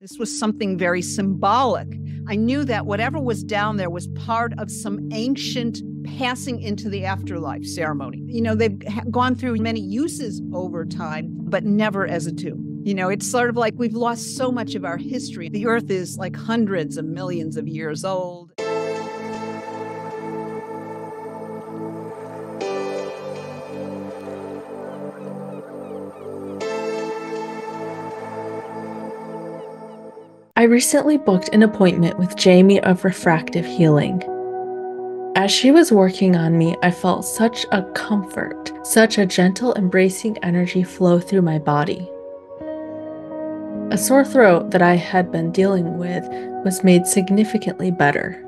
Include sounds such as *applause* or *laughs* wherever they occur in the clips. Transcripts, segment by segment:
This was something very symbolic. I knew that whatever was down there was part of some ancient passing into the afterlife ceremony. You know, they've gone through many uses over time, but never as a tomb. You know, it's sort of like we've lost so much of our history. The earth is like hundreds of millions of years old. I recently booked an appointment with Jamie of Refractive Healing. As she was working on me, I felt such a comfort, such a gentle, embracing energy flow through my body. A sore throat that I had been dealing with was made significantly better.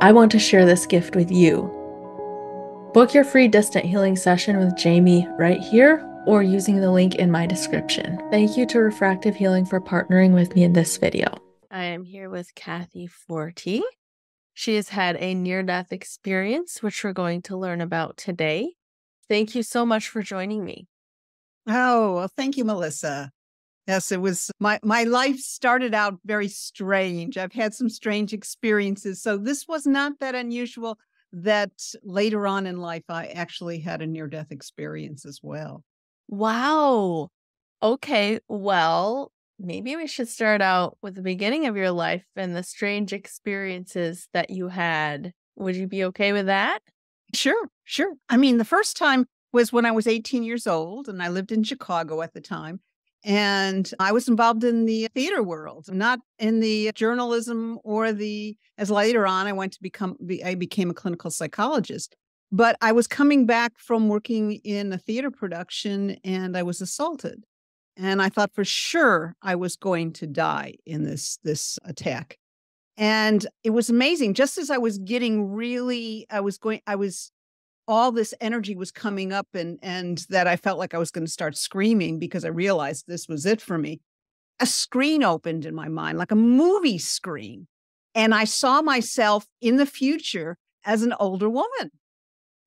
I want to share this gift with you. Book your free distant healing session with Jamie right here or using the link in my description. Thank you to Refractive Healing for partnering with me in this video. I am here with Kathy Forti. She has had a near death experience, which we're going to learn about today. Thank you so much for joining me. Oh, well, thank you, Melissa. Yes, it was my my life started out very strange. I've had some strange experiences. So this was not that unusual that later on in life I actually had a near death experience as well. Wow. Okay, well, maybe we should start out with the beginning of your life and the strange experiences that you had. Would you be okay with that? Sure, sure. I mean, the first time was when I was 18 years old and I lived in Chicago at the time. And I was involved in the theater world, not in the journalism or the, as later on, I went to become, I became a clinical psychologist. But I was coming back from working in a theater production and I was assaulted. And I thought for sure I was going to die in this this attack. And it was amazing. Just as I was getting really, I was going, I was all this energy was coming up and and that I felt like I was going to start screaming because I realized this was it for me. A screen opened in my mind, like a movie screen. And I saw myself in the future as an older woman.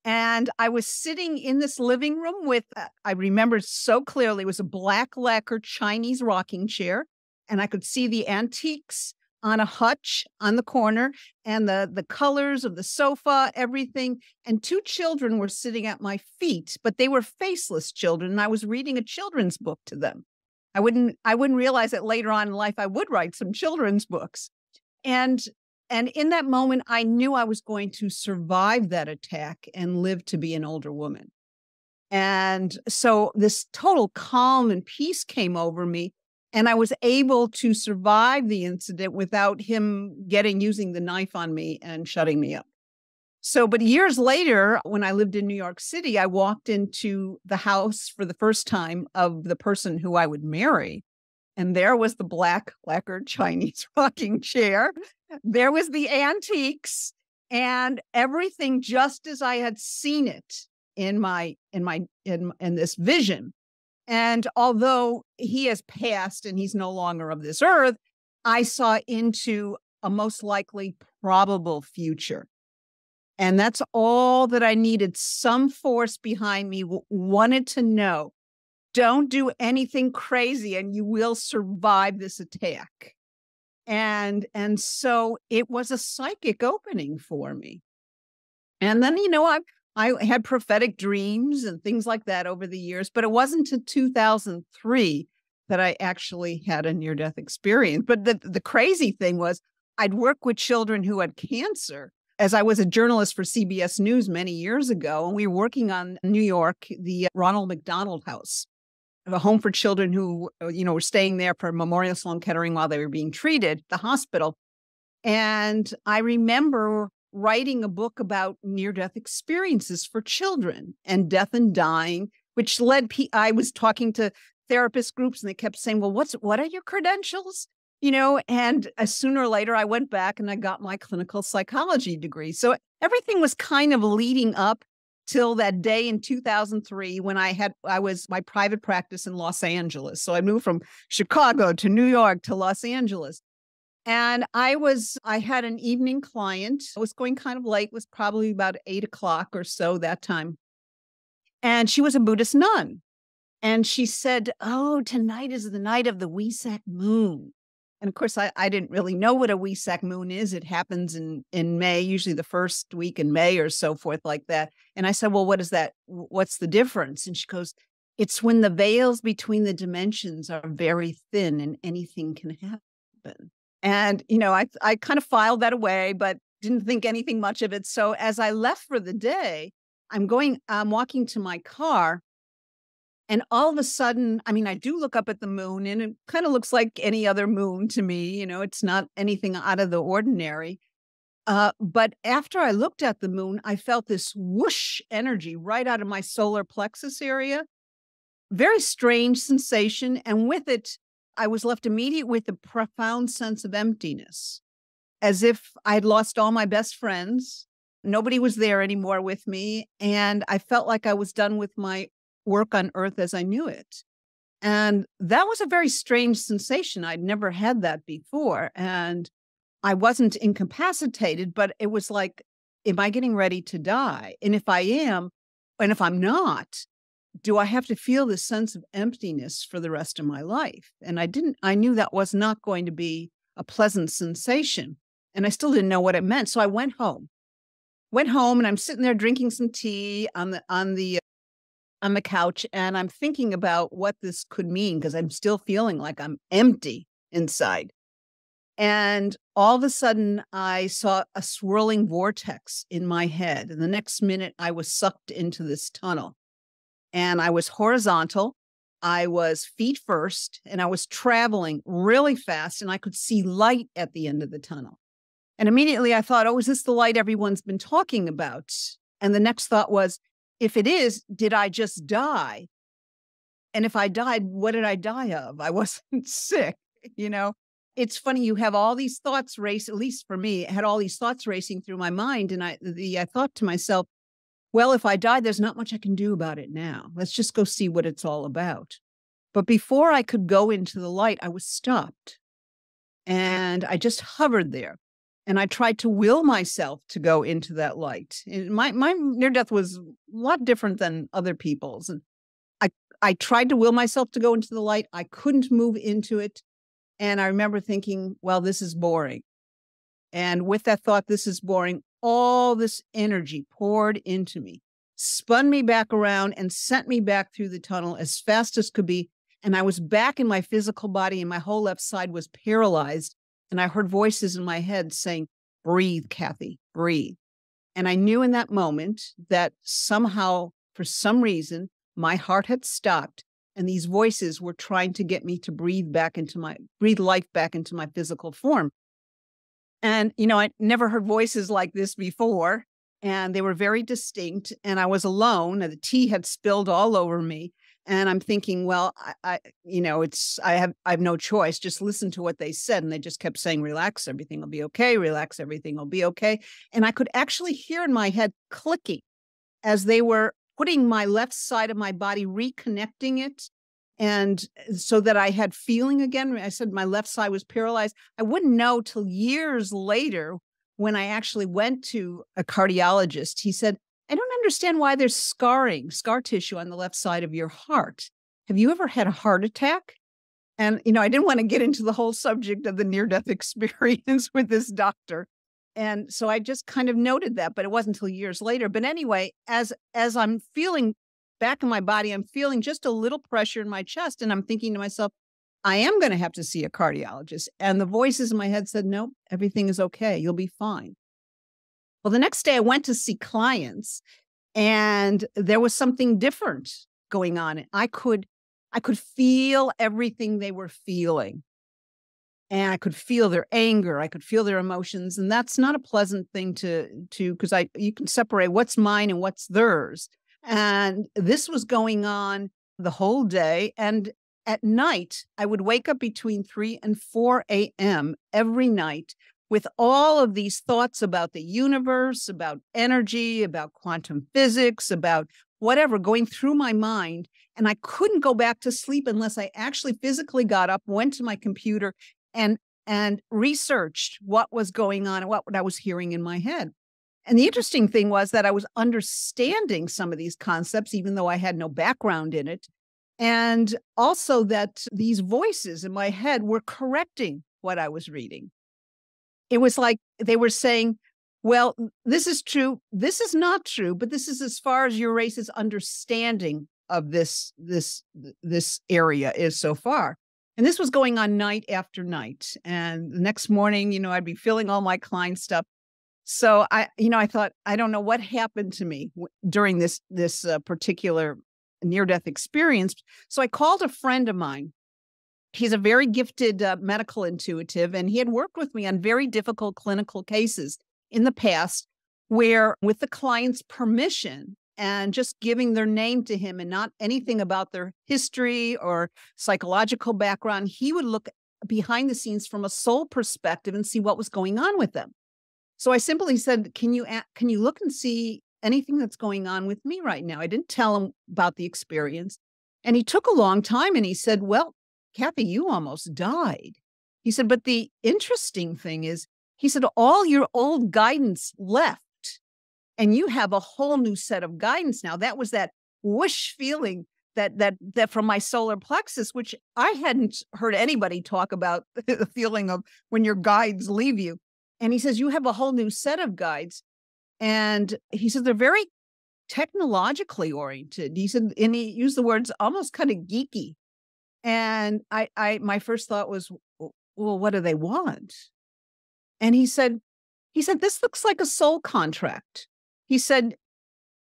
And I was sitting in this living room with, uh, I remember so clearly, it was a black lacquer Chinese rocking chair. And I could see the antiques on a hutch on the corner and the, the colors of the sofa, everything. And two children were sitting at my feet, but they were faceless children. And I was reading a children's book to them. I wouldn't, I wouldn't realize that later on in life I would write some children's books. And and in that moment, I knew I was going to survive that attack and live to be an older woman. And so this total calm and peace came over me. And I was able to survive the incident without him getting using the knife on me and shutting me up. So, but years later, when I lived in New York City, I walked into the house for the first time of the person who I would marry. And there was the black lacquered Chinese *laughs* rocking chair. There was the antiques and everything just as I had seen it in my in my in in this vision. And although he has passed and he's no longer of this earth, I saw into a most likely probable future. And that's all that I needed. Some force behind me wanted to know don't do anything crazy and you will survive this attack. And and so it was a psychic opening for me. And then you know i i had prophetic dreams and things like that over the years but it wasn't until 2003 that i actually had a near death experience. But the the crazy thing was i'd work with children who had cancer. As I was a journalist for CBS News many years ago, and we were working on New York, the Ronald McDonald House a home for children who, uh, you know, were staying there for Memorial Sloan Kettering while they were being treated, the hospital. And I remember writing a book about near death experiences for children and death and dying, which led, P- I was talking to therapist groups and they kept saying, well, what's, what are your credentials? You know, and uh, sooner or later I went back and I got my clinical psychology degree. So everything was kind of leading up till that day in 2003 when I had I was my private practice in Los Angeles. So I moved from Chicago to New York to Los Angeles. And I was, I had an evening client. I was going kind of late, was probably about eight o'clock or so that time. And she was a Buddhist nun. And she said, Oh, tonight is the night of the Wesak moon. And of course, I, I didn't really know what a Wesak moon is. It happens in, in May, usually the first week in May or so forth, like that. And I said, Well, what is that? What's the difference? And she goes, It's when the veils between the dimensions are very thin and anything can happen. And, you know, I, I kind of filed that away, but didn't think anything much of it. So as I left for the day, I'm going, I'm walking to my car and all of a sudden, I mean, I do look up at the moon and it kind of looks like any other moon to me. You know, it's not anything out of the ordinary. Uh, but after I looked at the moon, I felt this whoosh energy right out of my solar plexus area. Very strange sensation. And with it, I was left immediate with a profound sense of emptiness, as if I had lost all my best friends. Nobody was there anymore with me. And I felt like I was done with my work on earth as I knew it. And that was a very strange sensation. I'd never had that before. And I wasn't incapacitated, but it was like, am I getting ready to die? And if I am, and if I'm not, do I have to feel this sense of emptiness for the rest of my life? And I didn't, I knew that was not going to be a pleasant sensation. And I still didn't know what it meant. So I went home. Went home and I'm sitting there drinking some tea on the on the on the couch and I'm thinking about what this could mean because I'm still feeling like I'm empty inside. And all of a sudden, I saw a swirling vortex in my head. And the next minute, I was sucked into this tunnel. And I was horizontal. I was feet first, and I was traveling really fast, and I could see light at the end of the tunnel. And immediately I thought, oh, is this the light everyone's been talking about? And the next thought was, if it is, did I just die? And if I died, what did I die of? I *laughs* wasn't sick, you know? It's funny, you have all these thoughts race, at least for me, had all these thoughts racing through my mind. And I the I thought to myself, well, if I die, there's not much I can do about it now. Let's just go see what it's all about. But before I could go into the light, I was stopped. And I just hovered there and I tried to will myself to go into that light. my my near death was a lot different than other people's, and I I tried to will myself to go into the light. I couldn't move into it, and I remember thinking, "Well, this is boring." And with that thought, "This is boring," all this energy poured into me, spun me back around, and sent me back through the tunnel as fast as could be. And I was back in my physical body, and my whole left side was paralyzed and I heard voices in my head saying, Breathe, Kathy, breathe. And I knew in that moment that somehow, for some reason, my heart had stopped and these voices were trying to get me to breathe back into my breathe life back into my physical form and you know i never heard voices like this before and they were very distinct and i was alone And the tea had spilled all over me and i'm thinking well I, I, you know it's i have i have no choice just listen to what they said and they just kept saying relax everything will be okay relax everything will be okay and i could actually hear in my head clicking as they were putting my left side of my body reconnecting it and uh, so that i had feeling again i said my left side was paralyzed. I wouldn't know till years later when i actually went to a cardiologist. He said I don't understand why there's scarring, scar tissue on the left side of your heart. Have you ever had a heart attack? And, you know, I didn't want to get into the whole subject of the near death *laughs* experience with this doctor. And so I just kind of noted that, but it wasn't until years later. But anyway, as as I'm feeling back in my body, I'm feeling just a little pressure in my chest. And I'm thinking to myself, I am going to have to see a cardiologist. And the voices in my head said, Nope, everything is okay. You'll be fine. Well, the next day I went to see clients and there was something different going on. I could I could feel everything they were feeling. And I could feel their anger, I could feel their emotions, and that's not a pleasant thing to to because I you can separate what's mine and what's theirs. And this was going on the whole day and at night, I would wake up between 3 and 4 a.m. every night with all of these thoughts about the universe, about energy, about quantum physics, about whatever going through my mind. And I couldn't go back to sleep unless I actually physically got up, went to my computer, and and researched what was going on and what, what I was hearing in my head. And the interesting thing was that I was understanding some of these concepts, even though I had no background in it. And also that these voices in my head were correcting what I was reading. It was like they were saying, well, this is true. This is not true, but this is as far as your race's understanding of this this this area is so far. And this was going on night after night. And the next morning, you know, I'd be filling all my Klein stuff. So I, you know, I thought I don't know what happened to me during this this uh, particular near death experience. So I called a friend of mine. He's a very gifted uh, medical intuitive, and he had worked with me on very difficult clinical cases in the past where, with the client's permission and just giving their name to him and not anything about their history or psychological background, he would look behind the scenes from a soul perspective and see what was going on with them. So I simply said, "Can you can you look and see anything that's going on with me right now. I didn't tell him about the experience. And he took a long time and he said, Well, Kathy, you almost died. He said, But the interesting thing is, he said, all your old guidance left and you have a whole new set of guidance now. That was that whoosh feeling that that that from my solar plexus, which I hadn't heard anybody talk about *laughs* the feeling of when your guides leave you. And he says, You have a whole new set of guides. And he said they're very technologically oriented. He said, and he used the words almost kind of geeky. And I, I, my first thought was, well, what do they want? And he said, he said, this looks like a soul contract. He said,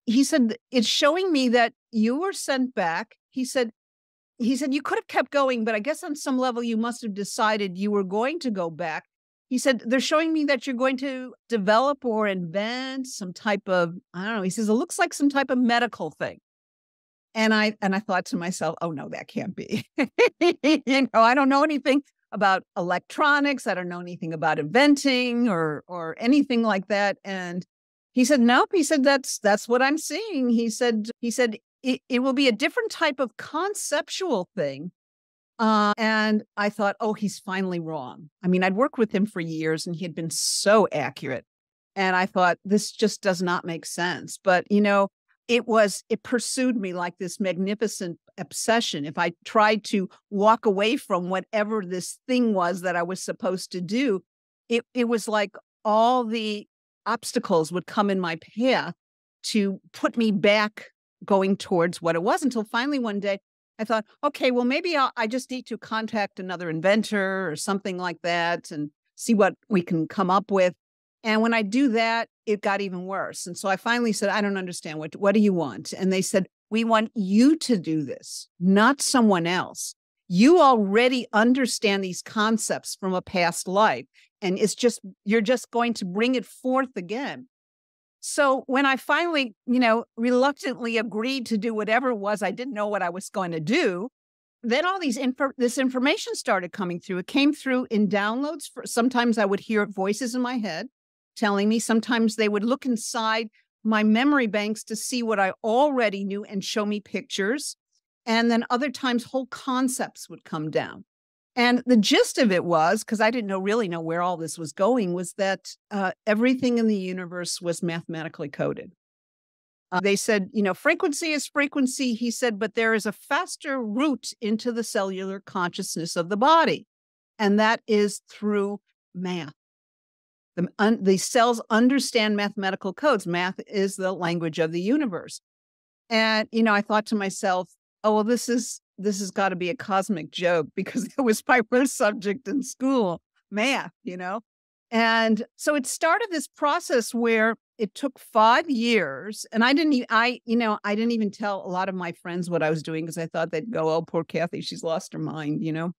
he said, it's showing me that you were sent back. He said, he said, you could have kept going, but I guess on some level you must have decided you were going to go back he said they're showing me that you're going to develop or invent some type of i don't know he says it looks like some type of medical thing and i and i thought to myself oh no that can't be *laughs* you know i don't know anything about electronics i don't know anything about inventing or or anything like that and he said nope he said that's that's what i'm seeing he said he said it, it will be a different type of conceptual thing uh, and I thought, oh, he's finally wrong. I mean, I'd worked with him for years and he had been so accurate. And I thought, this just does not make sense. But, you know, it was, it pursued me like this magnificent obsession. If I tried to walk away from whatever this thing was that I was supposed to do, it, it was like all the obstacles would come in my path to put me back going towards what it was until finally one day I thought, okay, well, maybe I'll, I just need to contact another inventor or something like that and see what we can come up with. And when I do that, it got even worse. And so I finally said, I don't understand. What, what do you want? And they said, We want you to do this, not someone else. You already understand these concepts from a past life. And it's just, you're just going to bring it forth again. So when I finally, you know, reluctantly agreed to do whatever it was, I didn't know what I was going to do. Then all these info, this information started coming through. It came through in downloads. For, sometimes I would hear voices in my head telling me. Sometimes they would look inside my memory banks to see what I already knew and show me pictures. And then other times, whole concepts would come down. And the gist of it was, because I didn't know really know where all this was going, was that uh, everything in the universe was mathematically coded. Uh, they said, you know, frequency is frequency. He said, but there is a faster route into the cellular consciousness of the body, and that is through math. The, un, the cells understand mathematical codes. Math is the language of the universe. And, you know, I thought to myself, oh, well, this is this has got to be a cosmic joke *laughs* because it was my first subject in school, math, you know? And so it started this process where it took five years. And I didn't, I, you know, I didn't even tell a lot of my friends what I was doing because I thought they'd go, oh, poor Kathy, she's lost her mind, you know?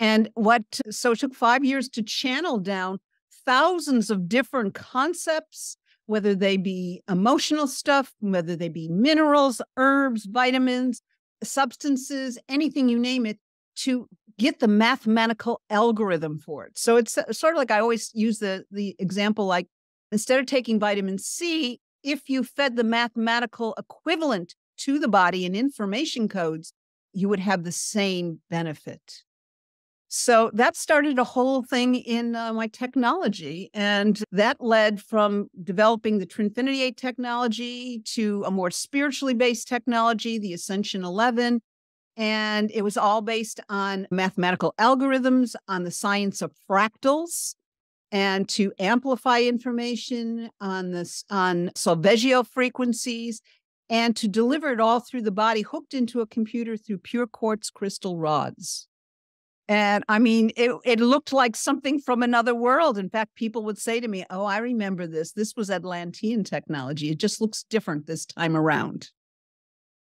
And what, so it took five years to channel down thousands of different concepts, whether they be emotional stuff, whether they be minerals, herbs, vitamins, substances, anything you name it, to get the mathematical algorithm for it. So it's uh, sort of like I always use the the example like instead of taking vitamin C, if you fed the mathematical equivalent to the body in information codes, you would have the same benefit. So that started a whole thing in uh, my technology. And that led from developing the Trinfinity 8 technology to a more spiritually based technology, the Ascension 11, And it was all based on mathematical algorithms, on the science of fractals, and to amplify information on this on Solfeggio frequencies and to deliver it all through the body hooked into a computer through pure quartz crystal rods. And I mean, it, it looked like something from another world. In fact, people would say to me, Oh, I remember this. This was Atlantean technology. It just looks different this time around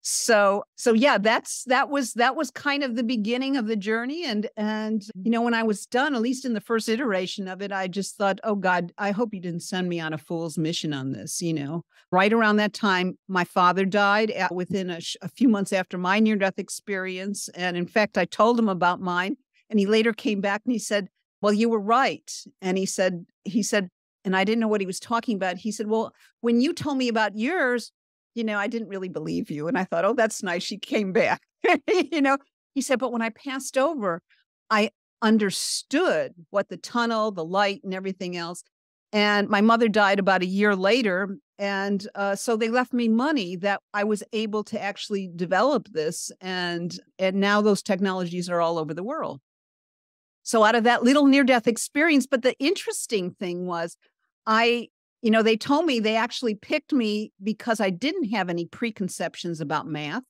so so yeah that's that was that was kind of the beginning of the journey and and you know when i was done at least in the first iteration of it i just thought oh god i hope you didn't send me on a fool's mission on this you know right around that time my father died within a, a few months after my near death experience and in fact i told him about mine and he later came back and he said well you were right and he said he said and i didn't know what he was talking about he said well when you told me about yours you know, I didn't really believe you. And I thought, oh, that's nice. She came back. *laughs* you know, he said, but when I passed over, I understood what the tunnel, the light, and everything else. And my mother died about a year later. And uh, so they left me money that I was able to actually develop this. And, and now those technologies are all over the world. So out of that little near death experience, but the interesting thing was I you know, they told me they actually picked me because I didn't have any preconceptions about math.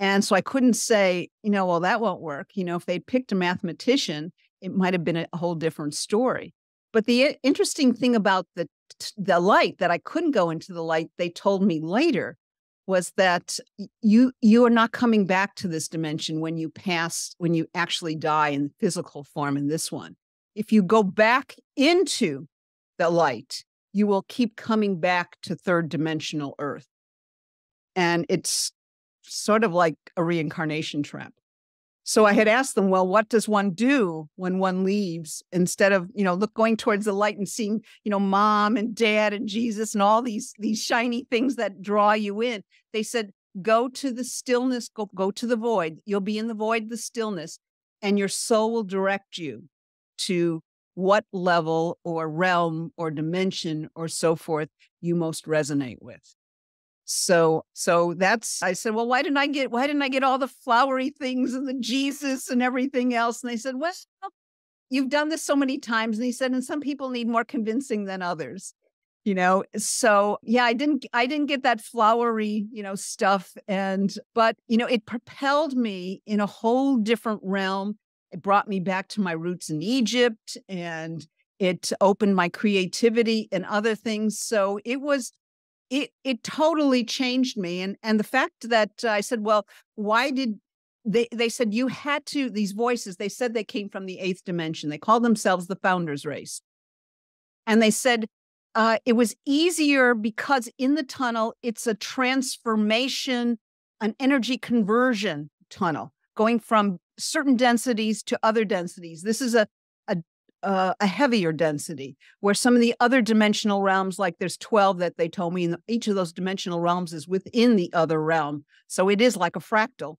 And so I couldn't say, you know, well, that won't work. You know, if they'd picked a mathematician, it might have been a whole different story. But the interesting thing about the the light that I couldn't go into the light, they told me later, was that you you are not coming back to this dimension when you pass when you actually die in physical form in this one. If you go back into the light, you will keep coming back to third dimensional Earth. And it's sort of like a reincarnation trap. So I had asked them, well, what does one do when one leaves instead of, you know, look going towards the light and seeing, you know, mom and dad and Jesus and all these these shiny things that draw you in. They said, go to the stillness, go go to the void. You'll be in the void, the stillness, and your soul will direct you to what level or realm or dimension or so forth you most resonate with. So so that's I said, well, why didn't I get why didn't I get all the flowery things and the Jesus and everything else? And they said, well, you've done this so many times. And he said, and some people need more convincing than others. You know, so yeah, I didn't I didn't get that flowery, you know, stuff. And but you know, it propelled me in a whole different realm it brought me back to my roots in Egypt and it opened my creativity and other things. So it was it it totally changed me and and the fact that I said, well, why did they they said you had to these voices they said they came from the eighth dimension. They called themselves the founders race. And they said uh, it was easier because in the tunnel, it's a transformation, an energy conversion tunnel going from certain densities to other densities. This is a uh, a heavier density where some of the other dimensional realms like there's 12 that they told me and each of those dimensional realms is within the other realm so it is like a fractal.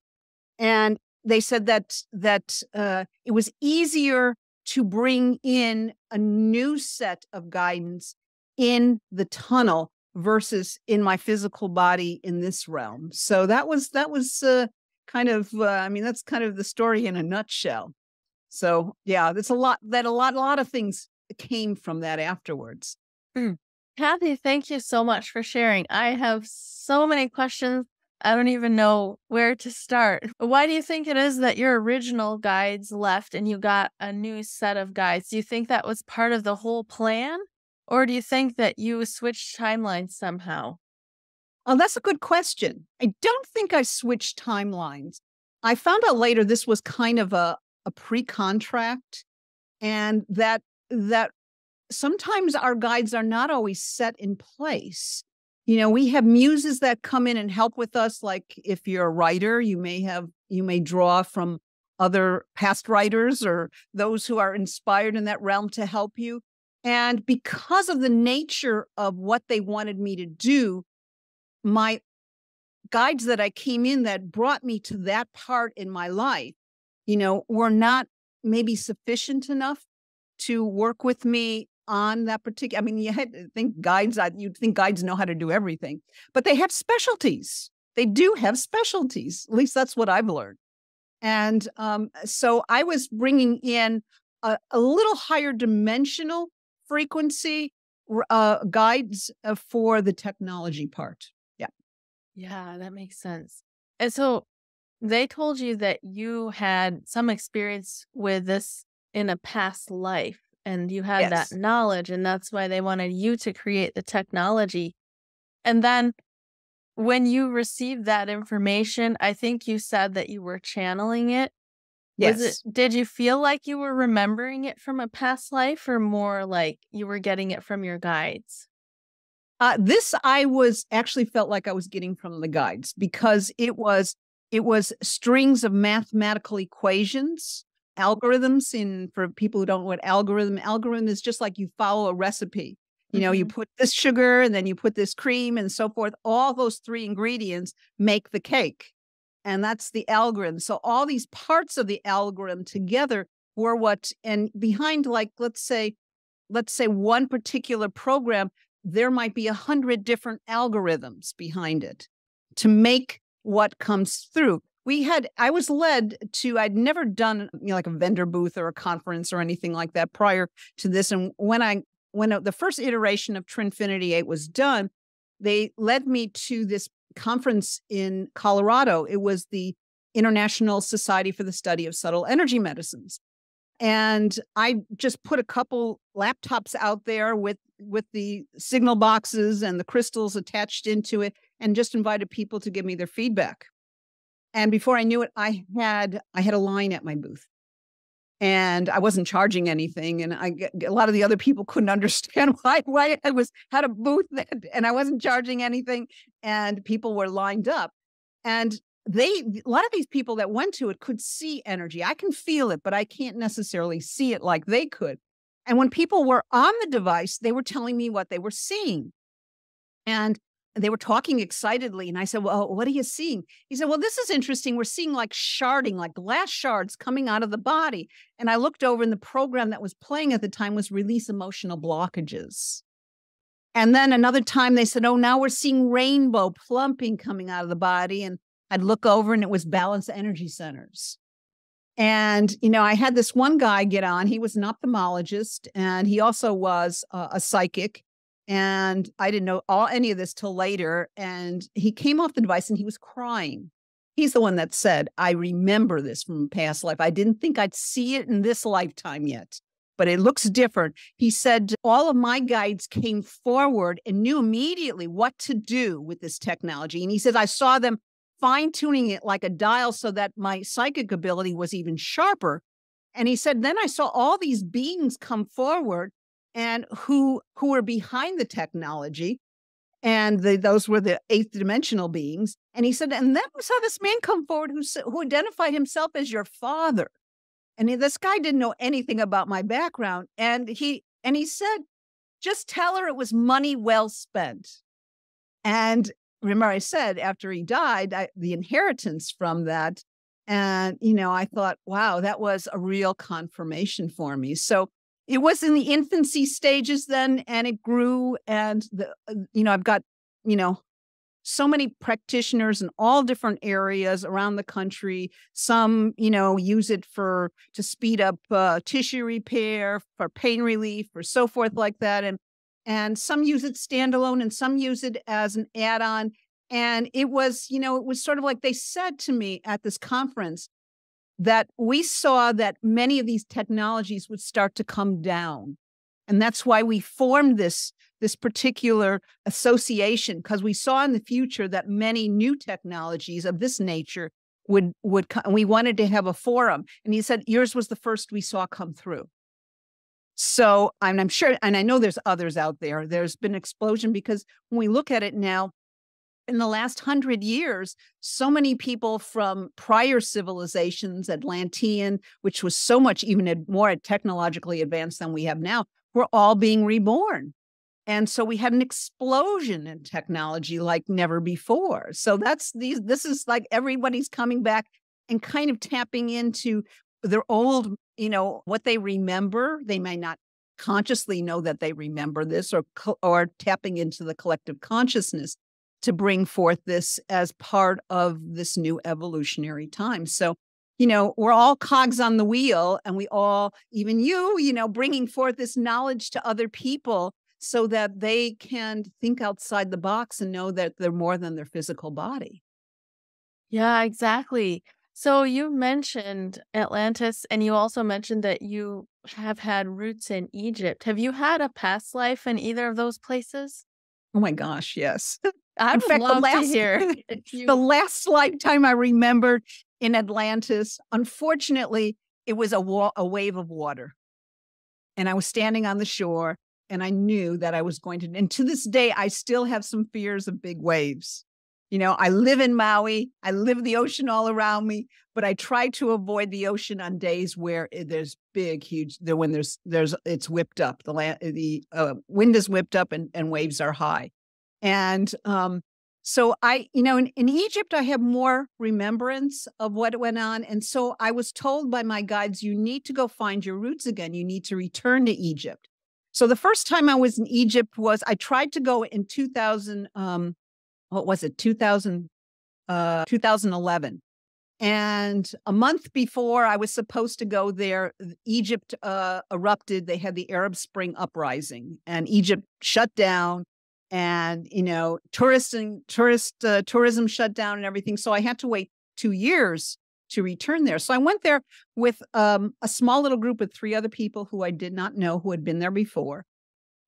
And they said that that uh, it was easier to bring in a new set of guidance in the tunnel versus in my physical body in this realm. So that was that was uh, kind of uh, i mean that's kind of the story in a nutshell so yeah there's a lot that a lot a lot of things came from that afterwards mm. kathy thank you so much for sharing i have so many questions i don't even know where to start why do you think it is that your original guides left and you got a new set of guides do you think that was part of the whole plan or do you think that you switched timelines somehow Oh, that's a good question. I don't think I switched timelines. I found out later this was kind of a, a pre-contract and that that sometimes our guides are not always set in place. You know, we have muses that come in and help with us like if you're a writer, you may have you may draw from other past writers or those who are inspired in that realm to help you. And because of the nature of what they wanted me to do, my guides that I came in that brought me to that part in my life, you know, were not maybe sufficient enough to work with me on that particular. I mean, you had to think guides, you'd think guides know how to do everything, but they have specialties. They do have specialties. At least that's what I've learned. And um, so I was bringing in a, a little higher dimensional frequency uh, guides uh, for the technology part. Yeah. Yeah, that makes sense. And so they told you that you had some experience with this in a past life and you had Yes. that knowledge, and that's why they wanted you to create the technology. And then when you received that information, I think you said that you were channeling it. Was it, Yes. did you feel like you were remembering it from a past life or more like you were getting it from your guides? Uh, this I was actually felt like I was getting from the guides because it was it was strings of mathematical equations, algorithms. In for people who don't know what algorithm, algorithm is just like you follow a recipe. You know, you Mhm. put this sugar and then you put this cream and so forth. All those three ingredients make the cake. And that's the algorithm. So all these parts of the algorithm together were what and behind like let's say let's say one particular program there might be a hundred different algorithms behind it to make what comes through. We had, I was led to, I'd never done you know, like a vendor booth or a conference or anything like that prior to this. And when I, when uh, the first iteration of Trinfinity 8 was done, they led me to this conference in Colorado. It was the International Society for the Study of Subtle Energy Medicines and I just put a couple laptops out there with with the signal boxes and the crystals attached into it and just invited people to give me their feedback. And before I knew it I had I had a line at my booth. And I wasn't charging anything and I a lot of the other people couldn't understand *laughs* why why I was had a booth *laughs* and, and I wasn't charging anything and people were lined up. And they a lot of these people that went to it could see energy. I can feel it, but I can't necessarily see it like they could. And when people were on the device, they were telling me what they were seeing. And they were talking excitedly. And I said, Well, what are you seeing? He said, Well, this is interesting. We're seeing like sharding, like glass shards coming out of the body. And I looked over, and the program that was playing at the time was release emotional blockages. And then another time they said, Oh, now we're seeing rainbow plumping coming out of the body. And I'd look over and it was balanced energy centers. And, you know, I had this one guy get on. He was an ophthalmologist and he also was uh, a psychic. And I didn't know all any of this till later. And he came off the device and he was crying. He's the one that said, I remember this from past life. I didn't think I'd see it in this lifetime yet, but it looks different. He said, All of my guides came forward and knew immediately what to do with this technology. And he says, I saw them fine tuning it like a dial so that my psychic ability was even sharper. And he said, then I saw all these beings come forward and who who were behind the technology. And the, those were the eighth dimensional beings. And he said, and then we saw this man come forward who, who identified himself as your father. And he- this guy didn't know anything about my background. And he and he said, just tell her it was money well spent. And remember, I said after he died, I, the inheritance from that. And, you know, I thought, wow, that was a real confirmation for me. So it was in the infancy stages then, and it grew. And, the, uh, you know, I've got, you know, so many practitioners in all different areas around the country. Some, you know, use it for to speed up uh, tissue repair, for pain relief, or so forth like that. And and some use it standalone and some use it as an add-on and it was you know it was sort of like they said to me at this conference that we saw that many of these technologies would start to come down. And that's why we formed this this particular association because we saw in the future that many new technologies of this nature would would come and we wanted to have a forum. And he said yours was the first we saw come through. So and I'm sure, and I know there's others out there. There's been explosion because when we look at it now, in the last hundred years, so many people from prior civilizations, Atlantean, which was so much even more technologically advanced than we have now, were all being reborn. And so we had an explosion in technology like never before. So that's these, this is like everybody's coming back and kind of tapping into their old, you know, what they remember. They may not consciously know that they remember this or or tapping into the collective consciousness to bring forth this as part of this new evolutionary time. So you know, we're all cogs on the wheel and we all, even you, you know, bringing forth this knowledge to other people so that they can think outside the box and know that they're more than their physical body. Yeah, exactly. So you mentioned Atlantis and you also mentioned that you have had roots in Egypt. Have you had a past life in either of those places? Oh my gosh, yes. *laughs* I In fact, the last *laughs* *laughs* you- the last lifetime I remembered in Atlantis, unfortunately, it was a wa- a wave of water. And I was standing on the shore and I knew that I was going to and to this day I still have some fears of big waves. You know, I live in Maui, I live the ocean all around me, but I try to avoid the ocean on days where there's big huge when there's there's it's whipped up. The land the uh, wind is whipped up and and waves are high. And um so I, you know, in, in Egypt, I have more remembrance of what went on. And so I was told by my guides, you need to go find your roots again. You need to return to Egypt. So the first time I was in Egypt was I tried to go in 2000, um, what was it, 2000, uh, 2011. And a month before I was supposed to go there, Egypt uh, erupted. They had the Arab Spring uprising, and Egypt shut down and you know tourist and tourist uh, tourism shut down and everything so i had to wait two years to return there. So i went there with um, a small little group of three other people who i did not know who had been there before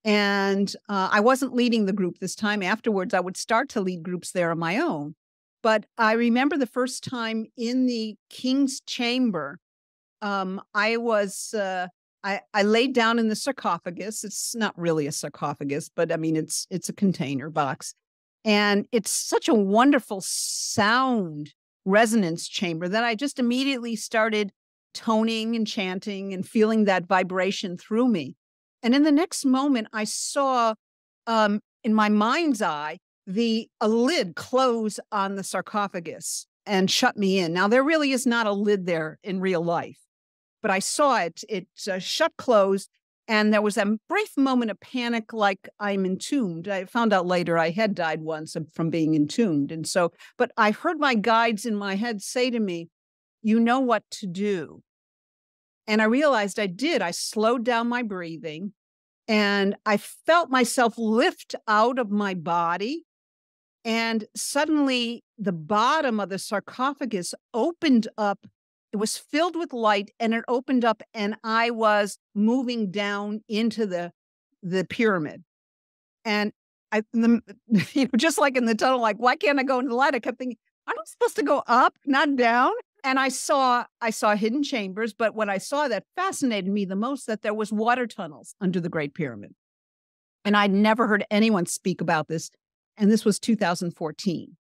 and uh, i wasn't leading the group this time. Afterwards i would start to lead groups there on my own but i remember the first time in the king's chamber um, i was uh, I, I laid down in the sarcophagus. It's not really a sarcophagus, but I mean it's it's a container box. And it's such a wonderful sound resonance chamber that I just immediately started toning and chanting and feeling that vibration through me. And in the next moment, I saw um, in my mind's eye the a lid close on the sarcophagus and shut me in. Now there really is not a lid there in real life but I saw it. It uh, shut closed. And there was a brief moment of panic, like I'm entombed. I found out later I had died once from being entombed. And so, but I heard my guides in my head say to me, You know what to do. And I realized I did. I slowed down my breathing and I felt myself lift out of my body. And suddenly the bottom of the sarcophagus opened up it was filled with light and it opened up and i was moving down into the the pyramid. And i the, *laughs* you know just like in the tunnel like why can't i go into the light? I kept thinking aren't i supposed to go up not down? And i saw i saw hidden chambers but what i saw that fascinated me the most that there was water tunnels under the great pyramid. And i'd never heard anyone speak about this and this was 2014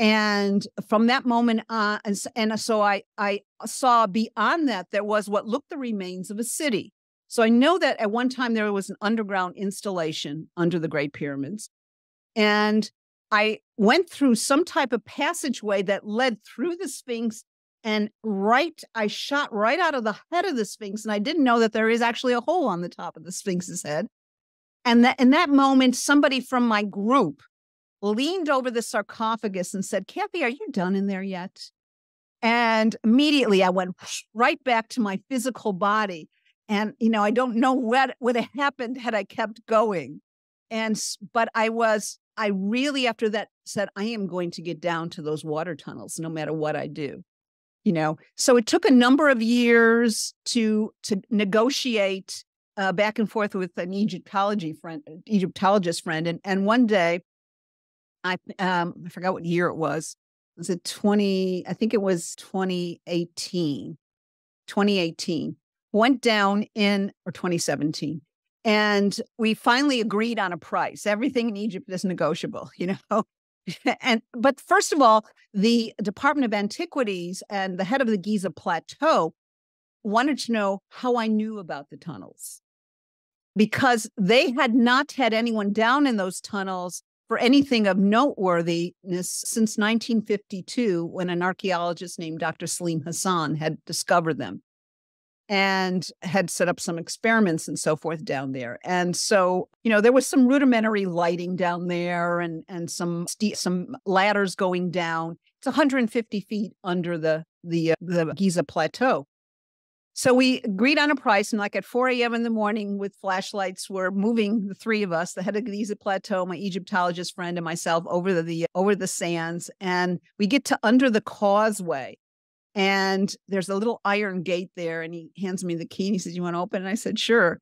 and from that moment on and, and uh, so i i saw beyond that there was what looked the remains of a city. So i know that at one time there was an underground installation under the great pyramids. And i went through some type of passageway that led through the sphinx and right i shot right out of the head of the sphinx and i didn't know that there is actually a hole on the top of the sphinx's head. And that in that moment somebody from my group leaned over the sarcophagus and said, Kathy, are you done in there yet? And immediately I went right back to my physical body. And, you know, I don't know what would have happened had I kept going. And, but I was, I really, after that, said, I am going to get down to those water tunnels no matter what I do. You know, so it took a number of years to to negotiate uh, back and forth with an Egyptology friend, Egyptologist friend, and and one day I um I forgot what year it was. Was it 20? I think it was 2018. 2018. Went down in or 2017. And we finally agreed on a price. Everything in Egypt is negotiable, *laughs* you know. and but first of all, the Department of Antiquities and the head of the Giza Plateau wanted to know how I knew about the tunnels because they had not had anyone down in those tunnels for anything of noteworthiness since 1952 when an archaeologist named Dr. Selim Hassan had discovered them. and had set up some experiments and so forth down there. And so, you know, there was some rudimentary lighting down there and and some some ladders going down. It's 150 feet under the the uh, the Giza plateau. So we agreed on a price, and like at 4 a.m. in the morning, with flashlights, we're moving the three of us, the head of the Giza Plateau, my Egyptologist friend, and myself, over the, the over the sands, and we get to under the causeway, and there's a little iron gate there, and he hands me the key, and he says, "You want to open?" And I said, "Sure."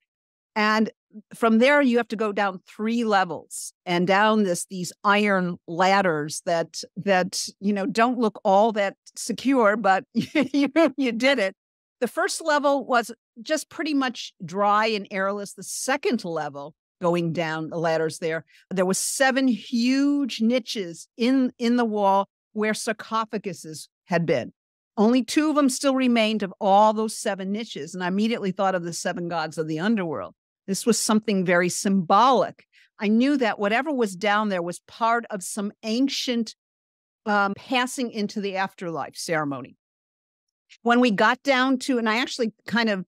And from there, you have to go down three levels and down this these iron ladders that that you know don't look all that secure, but *laughs* you you did it the first level was just pretty much dry and airless. The second level, going down the ladders there, there was seven huge niches in in the wall where sarcophaguses had been. Only two of them still remained of all those seven niches. And I immediately thought of the seven gods of the underworld. This was something very symbolic. I knew that whatever was down there was part of some ancient um, passing into the afterlife ceremony. When we got down to, and I actually kind of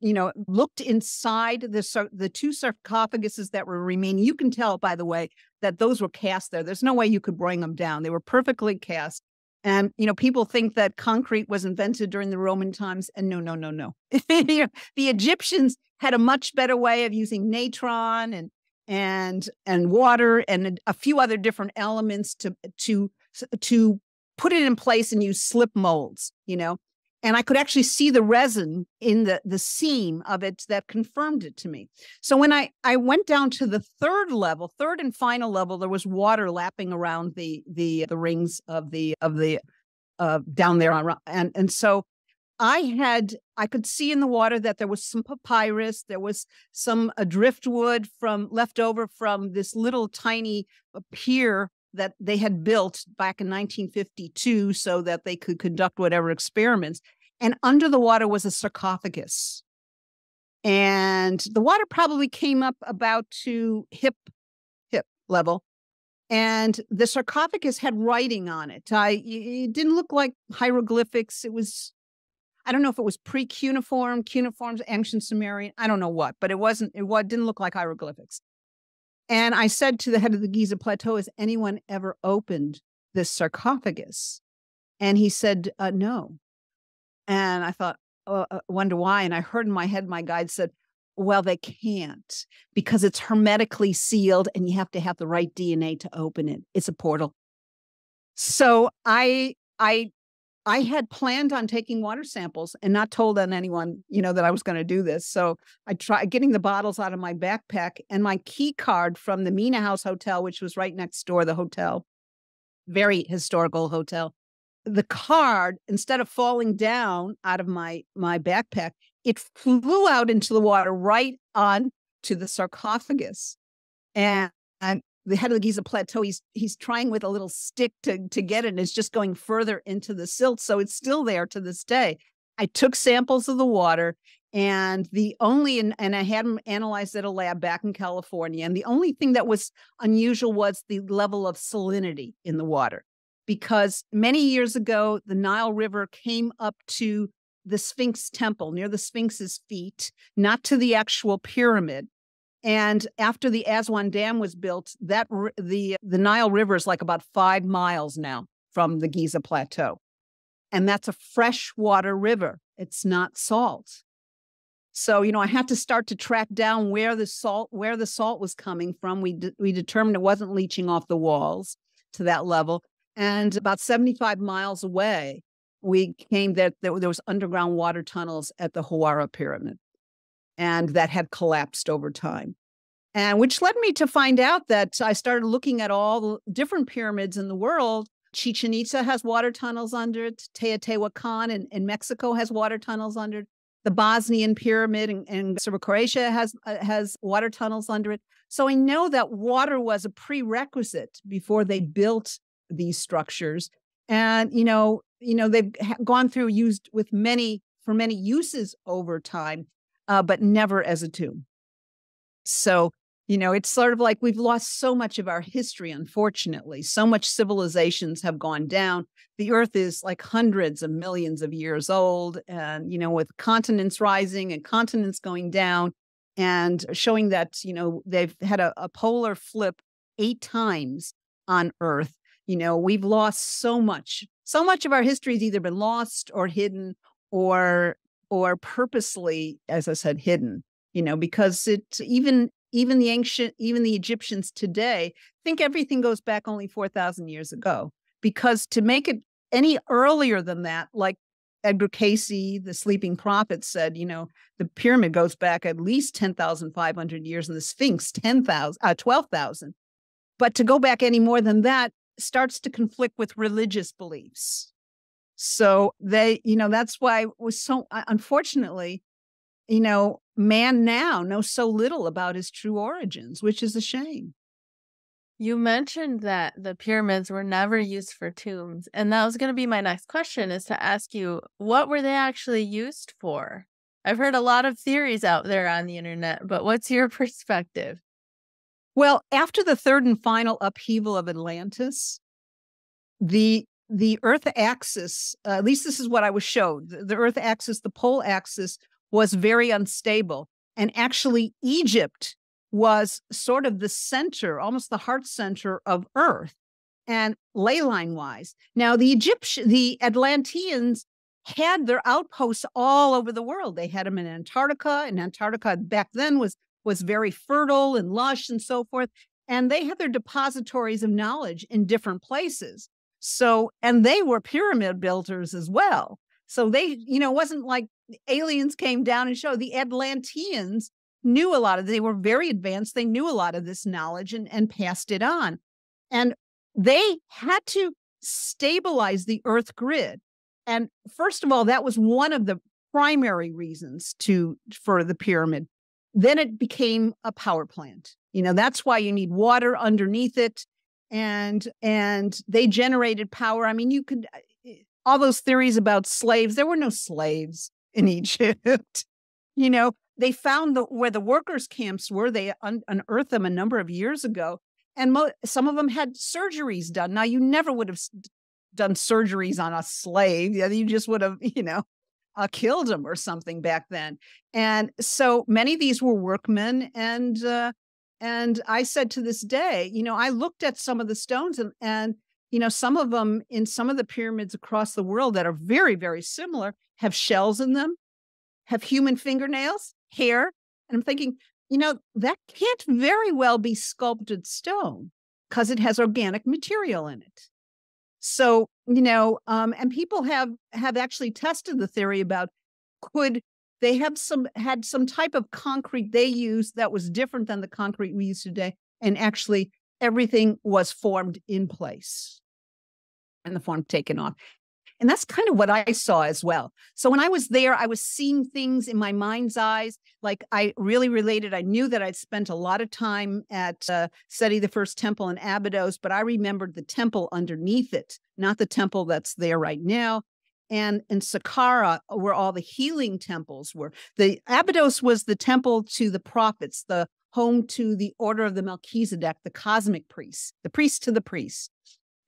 you know looked inside the the two sarcophaguses that were remaining. You can tell by the way that those were cast there. There's no way you could bring them down. They were perfectly cast. And you know people think that concrete was invented during the roman times and no no no no. *laughs* The egyptians had a much better way of using natron and and and water and a few other different elements to to to put it in place and use slip molds you know and I could actually see the resin in the the seam of it that confirmed it to me. So when I I went down to the third level, third and final level, there was water lapping around the the the rings of the of the uh, down there on and and so I had I could see in the water that there was some papyrus, there was some driftwood from left over from this little tiny pier that they had built back in 1952 so that they could conduct whatever experiments. And under the water was a sarcophagus. And the water probably came up about to hip hip level. And the sarcophagus had writing on it. I it didn't look like hieroglyphics. It was I don't know if it was pre-cuneiform, cuneiform, ancient Sumerian. I don't know what, but it wasn't. It didn't look like hieroglyphics. And I said to the head of the Giza Plateau, Has anyone ever opened this sarcophagus? And he said, uh, No. And I thought, oh, uh, wonder why. And I heard in my head, my guide said, well, they can't because it's hermetically sealed and you have to have the right DNA to open it. It's a portal. So I I I had planned on taking water samples and not told on anyone, you know, that I was going to do this. So I tried getting the bottles out of my backpack and my key card from the Mina House Hotel, which was right next door, the hotel, very historical hotel. The card, instead of falling down out of my my backpack, it flew out into the water right on to the sarcophagus. And, and the head of the Giza Plateau, he's he's trying with a little stick to to get it, and it's just going further into the silt. So it's still there to this day. I took samples of the water, and the only and, and I had them analyzed at a lab back in California. And the only thing that was unusual was the level of salinity in the water, because many years ago the Nile River came up to the Sphinx temple near the Sphinx's feet, not to the actual pyramid. And after the Aswan Dam was built, that the the Nile River is like about five miles now from the Giza Plateau, and that's a freshwater river. It's not salt. So you know, I had to start to track down where the salt where the salt was coming from. We de- we determined it wasn't leaching off the walls to that level, and about seventy five miles away, we came that there, there was underground water tunnels at the Hawara Pyramid and that had collapsed over time. And which led me to find out that I started looking at all the different pyramids in the world. Chichen Itza has water tunnels under it. Teotihuacan in, in Mexico has water tunnels under it. The Bosnian pyramid in, in Croatia has uh, has water tunnels under it. So I know that water was a prerequisite before they built these structures. And you know, you know they've gone through used with many for many uses over time uh, but never as a tomb. So, You know, it's sort of like we've lost so much of our history, unfortunately. So much civilizations have gone down. The earth is like hundreds of millions of years old. And, you know, with continents rising and continents going down and showing that, you know, they've had a, a polar flip eight times on earth. You know, we've lost so much. So much of our history has either been lost or hidden or or purposely, as I said, hidden you know because it even even the ancient, even the Egyptians today think everything goes back only 4,000 years ago. Because to make it any earlier than that, like Edgar Cayce, the sleeping prophet, said, you know, the pyramid goes back at least 10,500 years and the Sphinx 10,000, uh, 12,000. But to go back any more than that starts to conflict with religious beliefs. So they, you know, that's why it was so, unfortunately, you know, man now knows so little about his true origins, which is a shame. You mentioned that the pyramids were never used for tombs, and that was going to be my next question is to ask you what were they actually used for? I've heard a lot of theories out there on the internet, but what's your *laughs* perspective? Well, after the third and final upheaval of Atlantis, the the Earth axis, uh, at least this is what I was showed, the, the Earth axis, the pole axis was very unstable. And actually, Egypt was sort of the center, almost the heart center of Earth and ley line wise. Now, the Egyptian, the Atlanteans had their outposts all over the world. They had them in Antarctica, and Antarctica back then was was very fertile and lush and so forth. And they had their depositories of knowledge in different places. So, and they were pyramid builders as well. So they, you know, wasn't like aliens came down and showed the Atlanteans knew a lot of they were very advanced they knew a lot of this knowledge and, and passed it on. And they had to stabilize the earth grid. And first of all that was one of the primary reasons to for the pyramid. Then it became a power plant. You know that's why you need water underneath it and and they generated power i mean you could eh, all those theories about slaves there were no slaves in *laughs* Egypt. you know, they found the, where the workers' camps were. They un- unearthed them a number of years ago, and mo- some of them had surgeries done. Now, you never would have done surgeries on a slave. You just would have, *laughs* you know, uh, killed them or something back then. And so many of these were workmen, and uh, and I said to this day, you know, I looked at some of the stones and and you know, some of them in some of the pyramids across the world that are very, very similar have shells in them, have human fingernails, hair. And I'm thinking, you know, that can't very well be sculpted stone because it has organic material in it. So, you know, um, and people have have actually tested the theory about could they have some had some type of concrete they used that was different than the concrete we use today, and actually everything was formed in place and the form taken off. And that's kind of what I saw as well. So when I was there, I was seeing things in my mind's eyes. Like I really related. I knew that I'd spent a lot of time at uh, Seti, the first temple in Abydos, but I remembered the temple underneath it, not the temple that's there right now. And in Saqqara, where all the healing temples were, the Abydos was the temple to the prophets, the home to the order of the Melchizedek, the cosmic priests, the priest to the priests.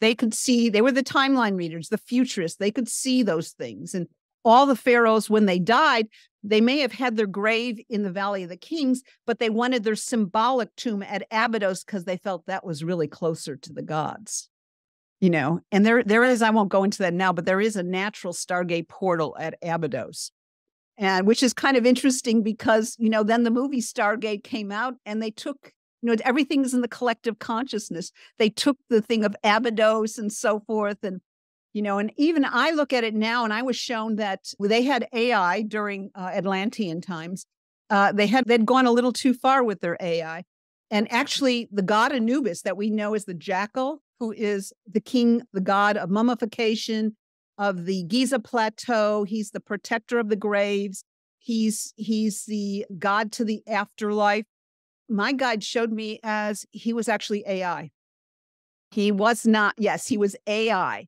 They could see, they were the timeline readers, the futurists. They could see those things. And all the pharaohs, when they died, they may have had their grave in the Valley of the Kings, but they wanted their symbolic tomb at Abydos because they felt that was really closer to the gods. You know, and there there is, I won't go into that now, but there is a natural Stargate portal at Abydos. And which is kind of interesting because, you know, then the movie Stargate came out and they took you know everything's in the collective consciousness they took the thing of abydos and so forth and you know and even i look at it now and i was shown that they had ai during uh, atlantean times uh, they had they'd gone a little too far with their ai and actually the god anubis that we know as the jackal who is the king the god of mummification of the giza plateau he's the protector of the graves he's he's the god to the afterlife my guide showed me as he was actually AI. He was not, yes, he was AI.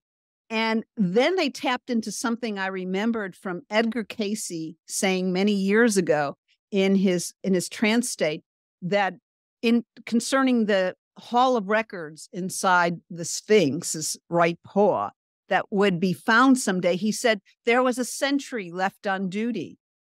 And then they tapped into something I remembered from Edgar Cayce saying many years ago in his in his trance state that in concerning the hall of records inside the Sphinx, his right paw, that would be found someday. He said there was a sentry left on duty.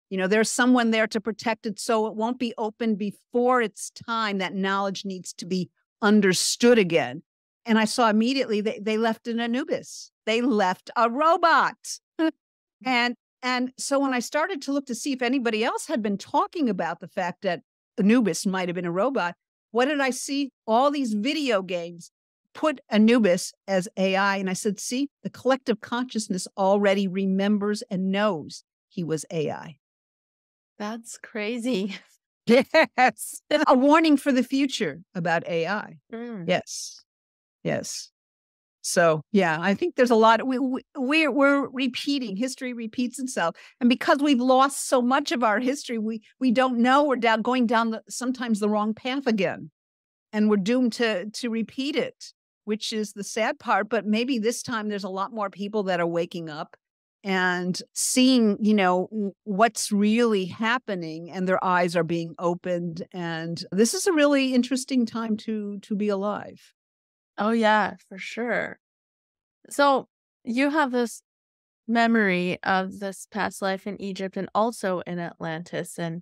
You know, there's someone there to protect it so it won't be opened before its time. That knowledge needs to be understood again. And I saw immediately they, they left an Anubis. They left a robot. *laughs* and and so when I started to look to see if anybody else had been talking about the fact that Anubis might have been a robot, what did I see? All these video games put Anubis as AI. And I said, see, the collective consciousness already remembers and knows he was AI. That's crazy. *laughs* Yes. a warning for the future about AI. Mm. Yes. Yes. So yeah, I think there's a lot. We, we we're we're repeating. History repeats itself, and because we've lost so much of our history, we we don't know we're down going down the, sometimes the wrong path again, and we're doomed to to repeat it, which is the sad part. But maybe this time there's a lot more people that are waking up and seeing, you know, what's really happening, and their eyes are being opened. And this is a really interesting time to to be alive. Oh, yeah, for sure. So you have this memory of this past life in Egypt and also in Atlantis and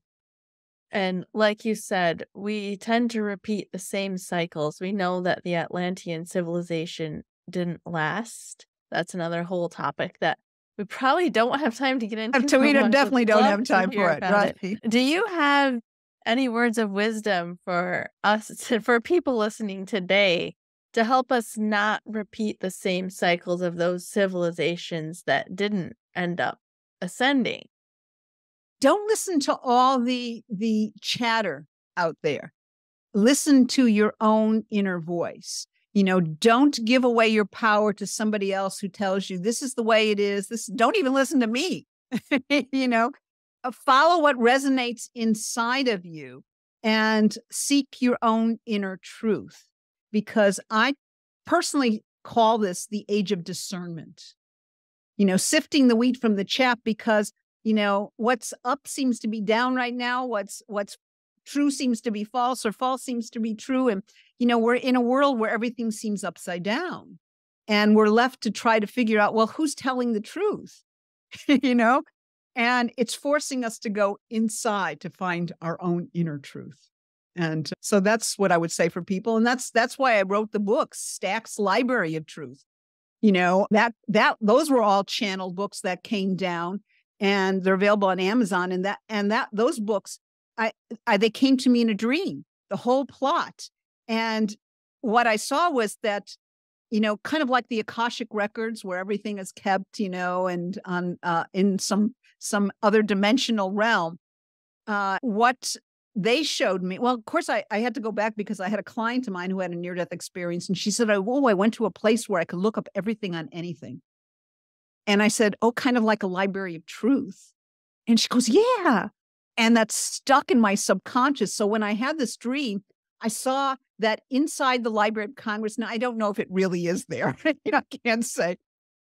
and like you said, we tend to repeat the same cycles. We know that the Atlantean civilization didn't last. That's another whole topic that we probably don't have time to get *laughs* into. We definitely don't have time for it, right? Do you have any words of wisdom for us, *laughs* to, for people listening today, to help us not repeat the same cycles of those civilizations that didn't end up ascending? Don't listen to all the the chatter out there. Listen to your own inner voice. You know, don't give away your power to somebody else who tells you this is the way it is. This don't even listen to me. *laughs* you know, uh, follow what resonates inside of you and seek your own inner truth because I personally call this the age of discernment. You know, sifting the wheat from the chaff because, you know, what's up seems to be down right now, what's what's true seems to be false or false seems to be true and you know, we're in a world where everything seems upside down. And we're left to try to figure out, well, who's telling the truth? *laughs* you know? And it's forcing us to go inside to find our own inner truth. And so that's what I would say for people. And that's that's why I wrote the book, Stack's Library of Truth. You know, that that those were all channeled books that came down and they're available on Amazon. And that and that those books, I, I they came to me in a dream, the whole plot. And what I saw was that, you know, kind of like the Akashic records where everything is kept, you know, and on uh, in some some other dimensional realm. Uh, what they showed me, well, of course, I, I had to go back because I had a client of mine who had a near death experience. And she said, Oh, I went to a place where I could look up everything on anything. And I said, Oh, kind of like a library of truth. And she goes, Yeah. And that's stuck in my subconscious. So when I had this dream, I saw that inside the Library of Congress, now I don't know if it really is there, *laughs* I can't say,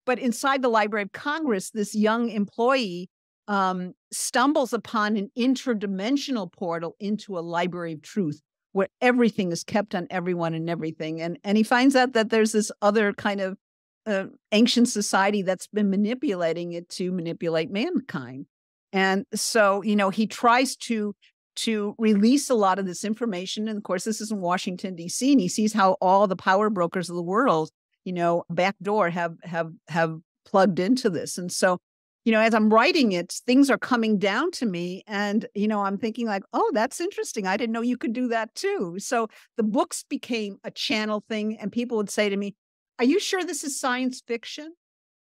but inside the Library of Congress, this young employee um, stumbles upon an interdimensional portal into a library of truth where everything is kept on everyone and everything. And, and he finds out that there's this other kind of uh, ancient society that's been manipulating it to manipulate mankind. And so, you know, he tries to to release a lot of this information. And of course, this is in Washington, D.C., and he sees how all the power brokers of the world, you know, backdoor have have have plugged into this. And so, you know, as I'm writing it, things are coming down to me. And, you know, I'm thinking like, oh, that's interesting. I didn't know you could do that too. So the books became a channel thing. And people would say to me, Are you sure this is science fiction?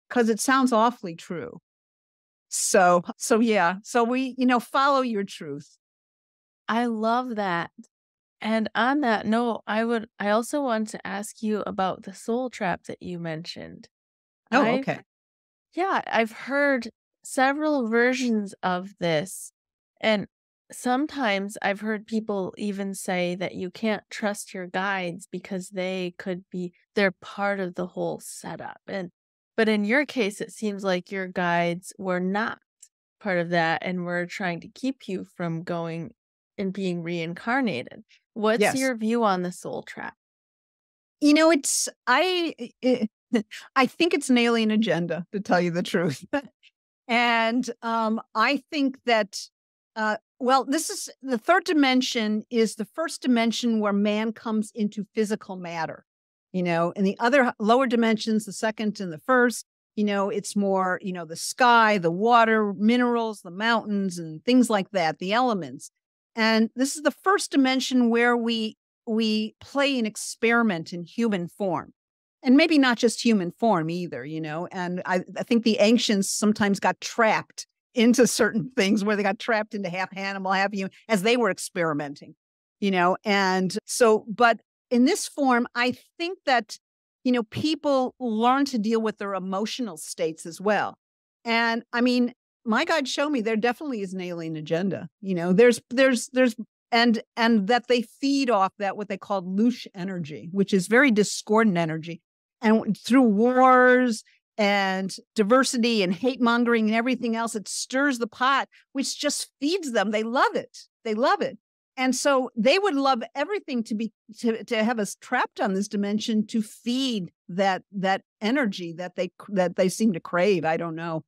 Because it sounds awfully true. So, so yeah. So we, you know, follow your truth. I love that. And on that note, I would I also want to ask you about the soul trap that you mentioned. Oh, I've okay. Yeah, I've heard several versions of this. And sometimes I've heard people even say that you can't trust your guides because they could be they're part of the whole setup. And but in your case it seems like your guides were not part of that and were trying to keep you from going and being reincarnated. What's Yes. your view on the soul trap? You know, it's I it, *laughs* I think it's an alien agenda to tell you the truth. *laughs* and um I think that uh well, this is the third dimension is the first dimension where man comes into physical matter. You know, in the other lower dimensions, the second and the first, you know, it's more, you know, the sky, the water, minerals, the mountains and things like that, the elements. And this is the first dimension where we we play an experiment in human form and maybe not just human form either you know and I, I think the ancients sometimes got trapped into certain things where they got trapped into half animal half human as they were experimenting you know and so but in this form i think that you know people learn to deal with their emotional states as well. And i mean my guide show me there definitely is an alien agenda you know there's there's there's and and that they feed off that what they call loosh energy which is very discordant energy and through wars and diversity and hate mongering and everything else it stirs the pot which just feeds them. They love it. They love it. And so they would love everything to be to, to have us trapped on this dimension to feed that that energy that they that they seem to crave. I don't know.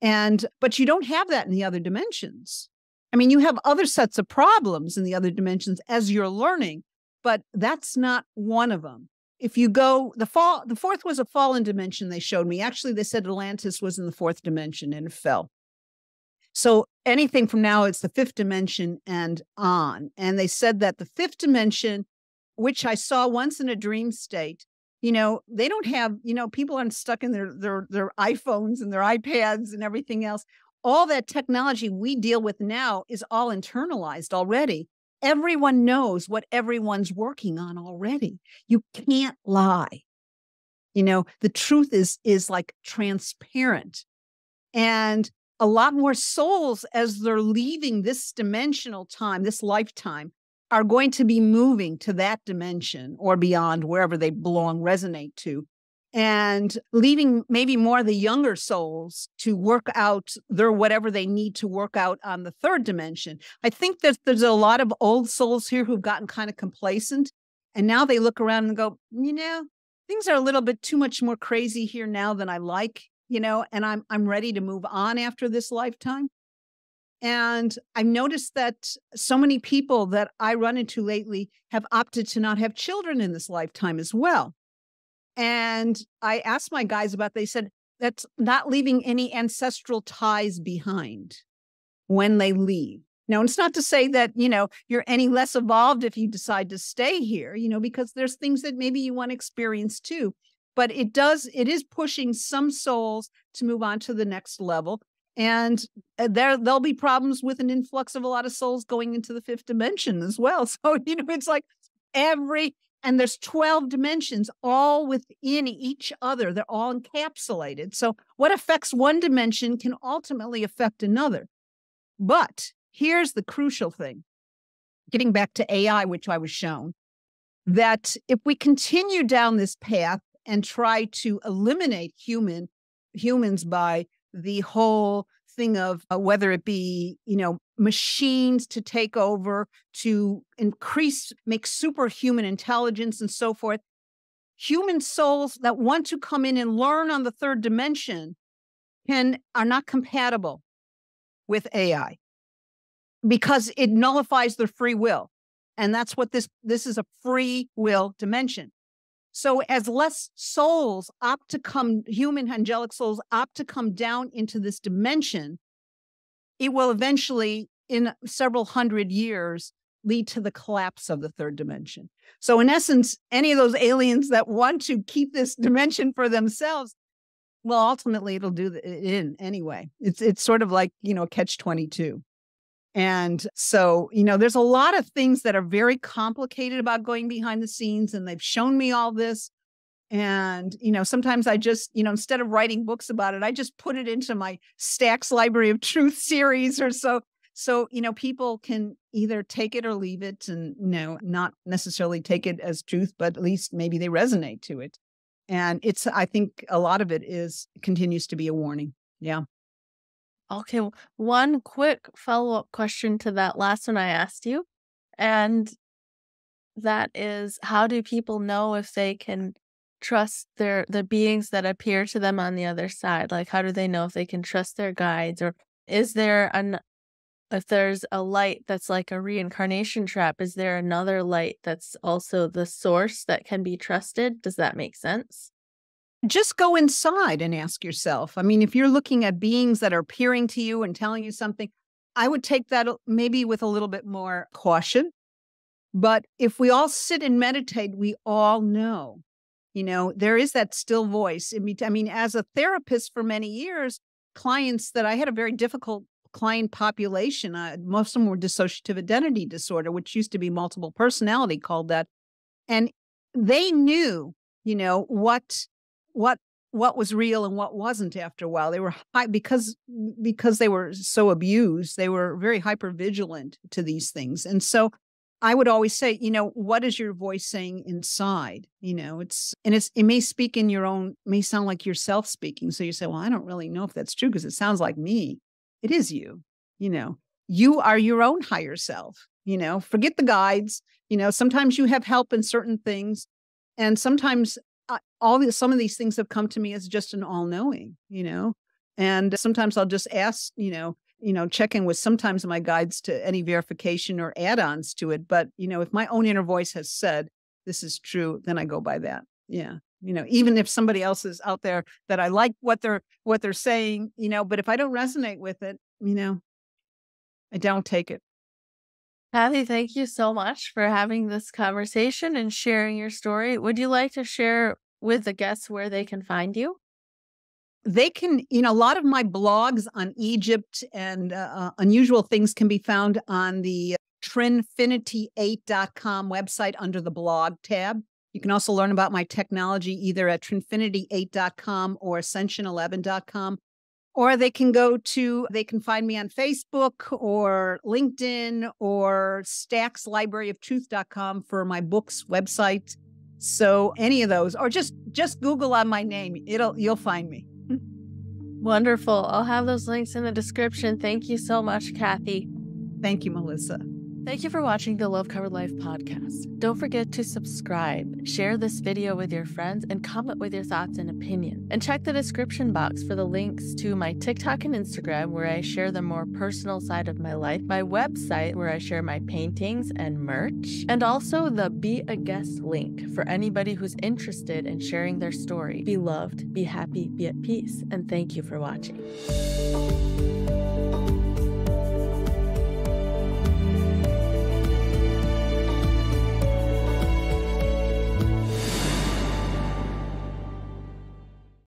And but you don't have that in the other dimensions. I mean, you have other sets of problems in the other dimensions as you're learning, but that's not one of them. If you go the fall, the fourth was a fallen dimension they showed me. Actually, they said Atlantis was in the fourth dimension and fell. So anything from now, it's the fifth dimension and on. And they said that the fifth dimension, which I saw once in a dream state, you know, they don't have, you know, people aren't stuck in their their their iPhones and their iPads and everything else all that technology we deal with now is all internalized already. Everyone knows what everyone's working on already. You can't lie. You know, the truth is is like transparent. And a lot more souls as they're leaving this dimensional time, this lifetime, are going to be moving to that dimension or beyond wherever they belong, resonate to and leaving maybe more of the younger souls to work out their whatever they need to work out on the third dimension. I think that there's a lot of old souls here who've gotten kind of complacent and now they look around and go, you know, things are a little bit too much more crazy here now than I like, you know, and I'm I'm ready to move on after this lifetime. And I've noticed that so many people that I run into lately have opted to not have children in this lifetime as well. And I asked my guys about, they said that's not leaving any ancestral ties behind when they leave. Now, it's not to say that, you know, you're any less evolved if you decide to stay here, you know, because there's things that maybe you want to experience too. But it does, it is pushing some souls to move on to the next level. And uh, there, there'll be problems with an influx of a lot of souls going into the fifth dimension as well. *laughs* So, you know, it's like every and there's 12 dimensions all within each other. They're all encapsulated. So what affects one dimension can ultimately affect another. But here's the crucial thing getting back to ai which i was shown that if we continue down this path and try to eliminate human humans by the whole thing of uh, whether it be you know machines to take over to increase make superhuman intelligence and so forth. Human souls that want to come in and learn on the third dimension can are not compatible with ai because it nullifies their free will. And that's what this this is a free will dimension so as less souls opt to come, human angelic souls opt to come down into this dimension, it will eventually, in several hundred years, lead to the collapse of the third dimension. So in essence, any of those aliens that want to keep this dimension for themselves, well, ultimately it'll do it in anyway. It's it's sort of like, you know, catch 22. And so, you know, there's a lot of things that are very complicated about going behind the scenes, and they've shown me all this. And, you know, sometimes I just, you know, instead of writing books about it, I just put it into my Stacks Library of Truth series or so. So, you know, people can either take it or leave it and, you know, not necessarily take it as truth, but at least maybe they resonate to it. And it's, I think a lot of it is, continues to be a warning. Yeah. Okay, one quick follow-up question to that last one I asked you, and that is how do people know if they can trust their the beings that appear to them on the other side? Like how do they know if they can trust their guides or is there an if there's a light that's like a reincarnation trap, is there another light that's also the source that can be trusted? Does that make sense? Just go inside and ask yourself. I mean, if you're looking at beings that are appearing to you and telling you something, I would take that maybe with a little bit more caution. But if we all sit and meditate, we all know, you know, there is that still voice. I mean, as a therapist for many years, clients that I had a very difficult client population, uh, most of them were dissociative identity disorder, which used to be multiple personality called that. And they knew, you know, what what what was real and what wasn't after a while. They were high because because they were so abused they were very hyper vigilant to these things. And so i would always say you know what is your voice saying inside? You know it's and it's it may speak in your own may sound like yourself speaking. So you say well i don't really know if that's true because it sounds like me. It is you you know. You are your own higher self you know. Forget the guides you know. Sometimes you have help in certain things and sometimes all these some of these things have come to me as just an all-knowing you know? And sometimes i'll just ask you know you know check in with sometimes my guides to any verification or add-ons to it but you know if my own inner voice has said this is true then i go by that. Yeah you know even if somebody else is out there that i like what they're what they're saying you know but if i don't resonate with it you know i don't take it. Kathy, thank you so much for having this conversation and sharing your story. Would you like to share with the guests where they can find you? They can, you know, a lot of my blogs on Egypt and uh, uh unusual things can be found on the trinfinity8.com website under the blog tab. You can also learn about my technology either at trinfinity8.com or ascension11.com or they can go to they can find me on facebook or linkedin or stacks library of truth.com for my books website so any of those or just just google on my name it'll you'll find me. Mm. Wonderful. I'll have those links in the description. Thank you so much kathy. Thank you melissa Thank you for watching the Love Covered Life podcast. Don't forget to subscribe, share this video with your friends, and comment with your thoughts and opinion. And check the description box for the links to my TikTok and Instagram, where I share the more personal side of my life, my website, where I share my paintings and merch, and also the Be a Guest link for anybody who's interested in sharing their story. Be loved, be happy, be at peace, and thank you for watching.